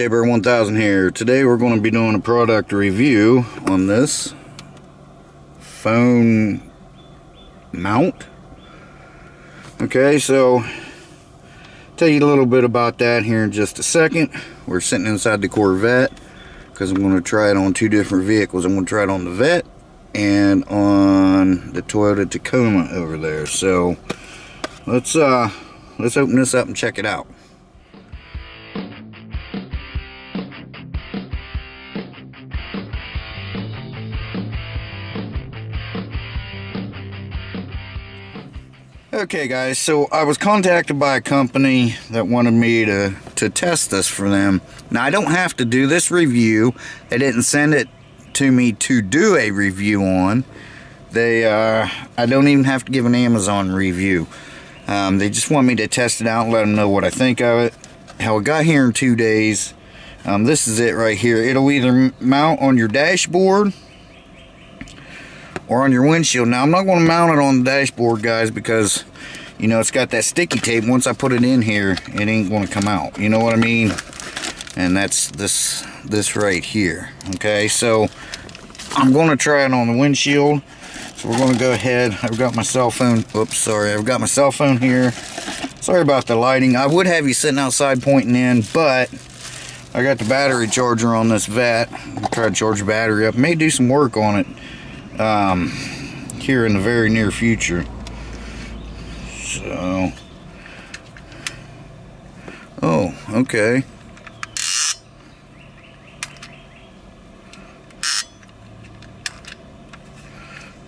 Shabear 1000 here. Today we're going to be doing a product review on this phone mount. Okay, so tell you a little bit about that here in just a second. We're sitting inside the Corvette because I'm going to try it on two different vehicles. I'm going to try it on the Vette and on the Toyota Tacoma over there. So let's uh let's open this up and check it out. Okay guys, so I was contacted by a company that wanted me to, to test this for them. Now I don't have to do this review. They didn't send it to me to do a review on. They, uh, I don't even have to give an Amazon review. Um, they just want me to test it out and let them know what I think of it. How it got here in two days. Um, this is it right here. It'll either mount on your dashboard or on your windshield. Now, I'm not going to mount it on the dashboard, guys, because, you know, it's got that sticky tape. Once I put it in here, it ain't going to come out. You know what I mean? And that's this, this right here. Okay, so I'm going to try it on the windshield. So we're going to go ahead. I've got my cell phone. Oops, sorry. I've got my cell phone here. Sorry about the lighting. I would have you sitting outside pointing in, but I got the battery charger on this Vette. I'll try to charge the battery up. May do some work on it um, here in the very near future. So, oh, okay.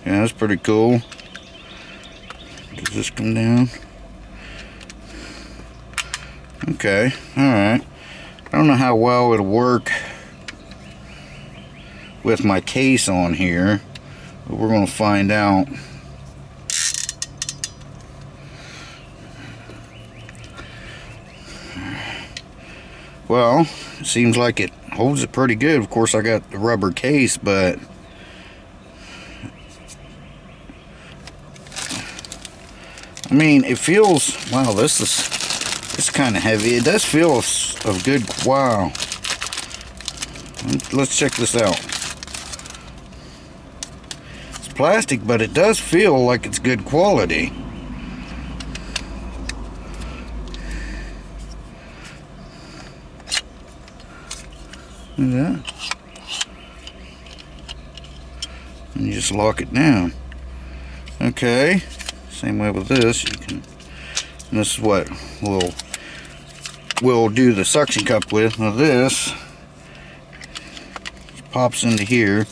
Yeah, that's pretty cool. Does this come down? Okay, alright. I don't know how well it'll work with my case on here. But we're going to find out. Well, seems like it holds it pretty good. Of course, I got the rubber case, but I mean, it feels, wow, this is, it's kind of heavy. It does feel of good, wow. Let's check this out it's plastic, but it does feel like it's good quality. Look at that. And you just lock it down. Okay. Same way with this. You can. this is what we'll we'll do the suction cup with. Now this pops into here.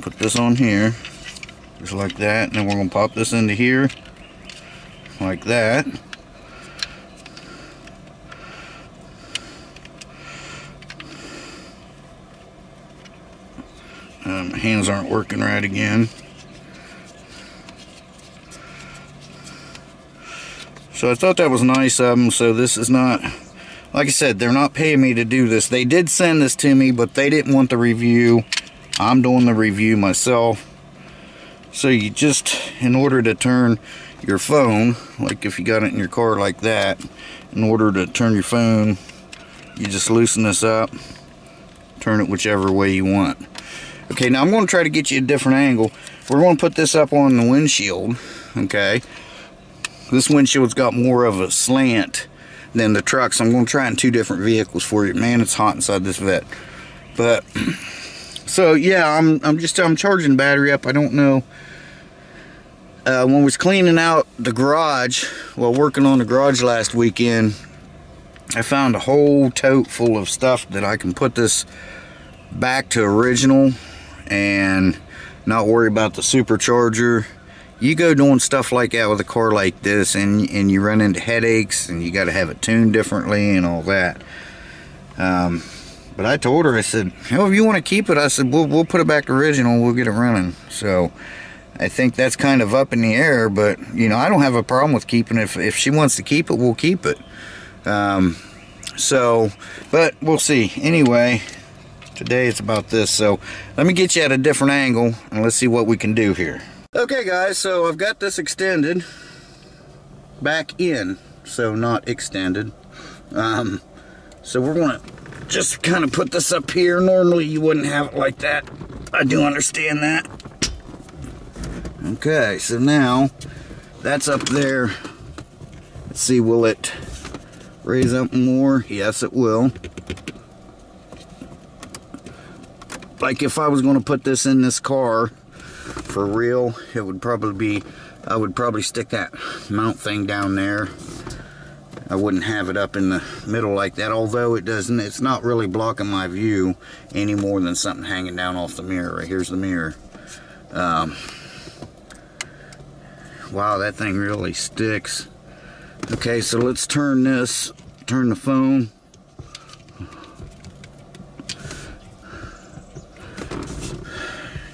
gonna put this on here just like that and then we're gonna pop this into here like that. Um, hands aren't working right again. So I thought that was nice of them so this is not like I said they're not paying me to do this. They did send this to me but they didn't want the review. I'm doing the review myself. So you just, in order to turn your phone, like if you got it in your car like that, in order to turn your phone, you just loosen this up, turn it whichever way you want. Okay, now I'm going to try to get you a different angle. We're going to put this up on the windshield, okay? This windshield's got more of a slant than the truck, so I'm going to try in two different vehicles for you. Man, it's hot inside this Vette. But so yeah i'm i'm just i'm charging battery up i don't know uh, when we was cleaning out the garage while working on the garage last weekend i found a whole tote full of stuff that i can put this back to original and not worry about the supercharger you go doing stuff like that with a car like this and and you run into headaches and you got to have it tuned differently and all that um, but I told her, I said, if you want to keep it, I said, we'll, we'll put it back to original. We'll get it running. So I think that's kind of up in the air. But, you know, I don't have a problem with keeping it. If, if she wants to keep it, we'll keep it. Um, so, but we'll see. Anyway, today it's about this. So let me get you at a different angle and let's see what we can do here. Okay guys, so I've got this extended back in, so not extended. Um, so we're gonna just kind of put this up here. Normally you wouldn't have it like that. I do understand that. Okay, so now that's up there. Let's see, will it raise up more? Yes, it will. Like if I was going to put this in this car for real, it would probably be, I would probably stick that mount thing down there I wouldn't have it up in the middle like that although it doesn't it's not really blocking my view any more than something hanging down off the mirror right here's the mirror um, wow that thing really sticks okay so let's turn this turn the phone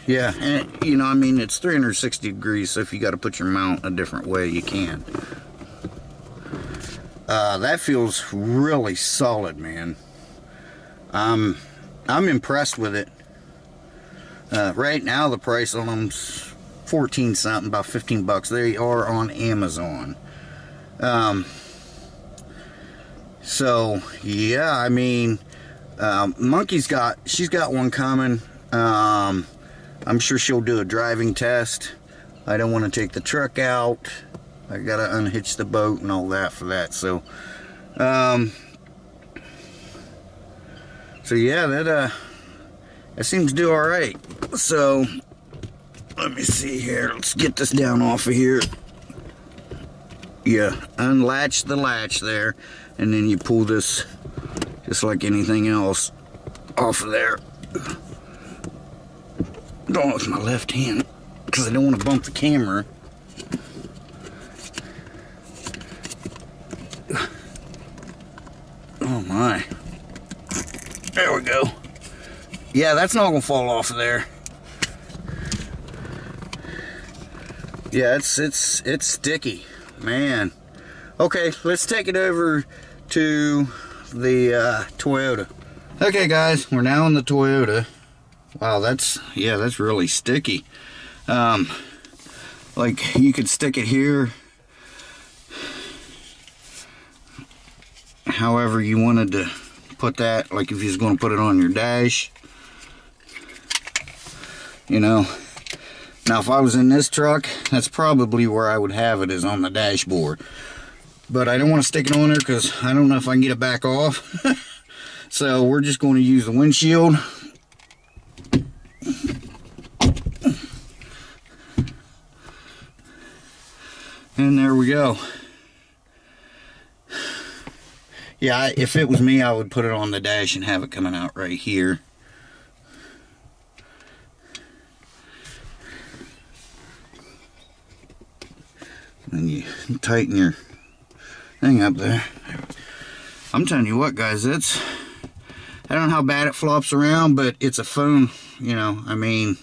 yeah and you know I mean it's 360 degrees so if you got to put your mount a different way you can uh, that feels really solid, man. Um, I'm impressed with it. Uh, right now, the price on them's 14 something, about 15 bucks. They are on Amazon. Um, so, yeah, I mean, um, Monkey's got, she's got one coming. Um, I'm sure she'll do a driving test. I don't want to take the truck out. I gotta unhitch the boat and all that for that. So, um, so yeah, that uh, that seems to do all right. So, let me see here. Let's get this down off of here. Yeah, unlatch the latch there, and then you pull this just like anything else off of there. Don't with my left hand because I don't want to bump the camera. Oh my. There we go. Yeah, that's not gonna fall off of there. Yeah, it's it's it's sticky, man. Okay, let's take it over to the uh, Toyota. Okay, guys, we're now in the Toyota. Wow, that's yeah, that's really sticky. Um, like you could stick it here however you wanted to put that like if you was going to put it on your dash you know now if I was in this truck that's probably where I would have it is on the dashboard. But I don't want to stick it on there because I don't know if I can get it back off. So we're just going to use the windshield. And there we go. Yeah, if it was me, I would put it on the dash and have it coming out right here. And you tighten your thing up there. I'm telling you what, guys, it's... I don't know how bad it flops around, but it's a phone, you know, I mean,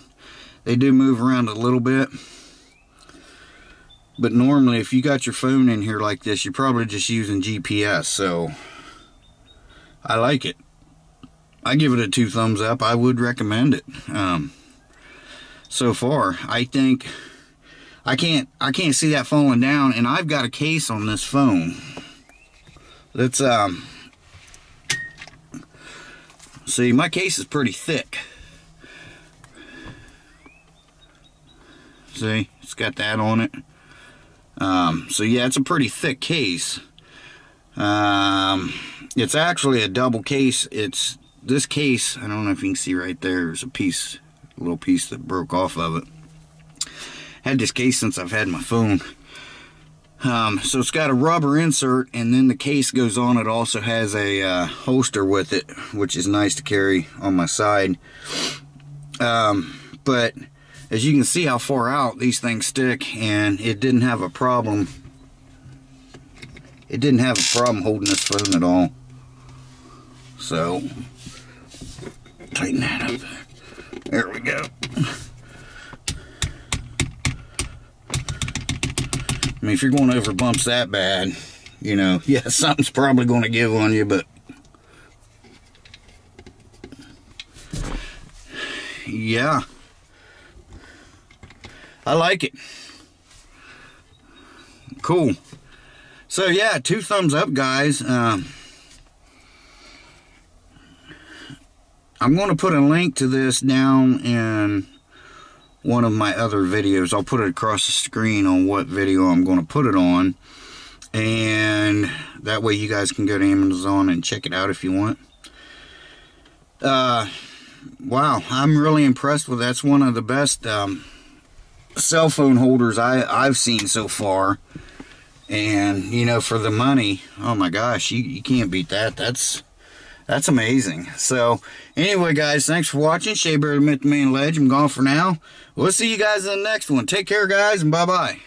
they do move around a little bit. But normally, if you got your phone in here like this, you're probably just using GPS, so I like it. I give it a two thumbs up. I would recommend it. Um, so far, I think I can't I can't see that falling down, and I've got a case on this phone. Let's um see. My case is pretty thick. See, it's got that on it. Um, so yeah, it's a pretty thick case. Um, it's actually a double case. It's this case, I don't know if you can see right there, there's a piece, a little piece that broke off of it. Had this case since I've had my phone. Um, so it's got a rubber insert and then the case goes on. It also has a uh, holster with it, which is nice to carry on my side. Um, but as you can see how far out these things stick and it didn't have a problem it didn't have a problem holding this phone at all so tighten that up there we go I mean if you're going over bumps that bad you know yeah something's probably going to give on you but yeah I like it. Cool. So yeah, two thumbs up, guys. Um, I'm going to put a link to this down in one of my other videos. I'll put it across the screen on what video I'm going to put it on. And that way you guys can go to Amazon and check it out if you want. Uh, wow, I'm really impressed with that's one of the best um, cell phone holders I, I've seen so far. And, you know, for the money, oh my gosh, you, you can't beat that. That's that's amazing. So, anyway, guys, thanks for watching. Shabear, Myth, Man, Ledge. I'm gone for now. We'll see you guys in the next one. Take care, guys, and bye-bye.